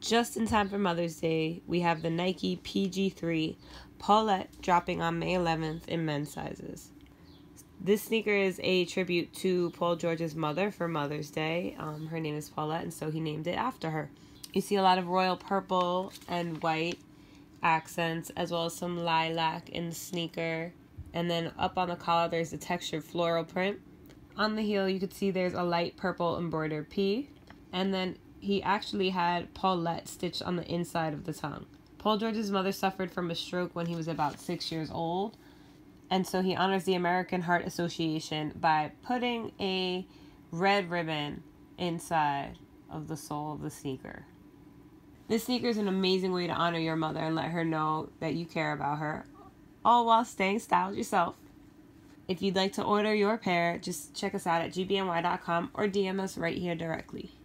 just in time for Mother's Day, we have the Nike PG3 Paulette dropping on May 11th in men's sizes. This sneaker is a tribute to Paul George's mother for Mother's Day. Um, her name is Paulette, and so he named it after her. You see a lot of royal purple and white accents, as well as some lilac in the sneaker. And then up on the collar, there's a textured floral print. On the heel, you could see there's a light purple embroidered P. And then he actually had Paulette stitched on the inside of the tongue. Paul George's mother suffered from a stroke when he was about six years old. And so he honors the American Heart Association by putting a red ribbon inside of the sole of the sneaker. This sneaker is an amazing way to honor your mother and let her know that you care about her, all while staying styled yourself. If you'd like to order your pair, just check us out at gbny.com or DM us right here directly.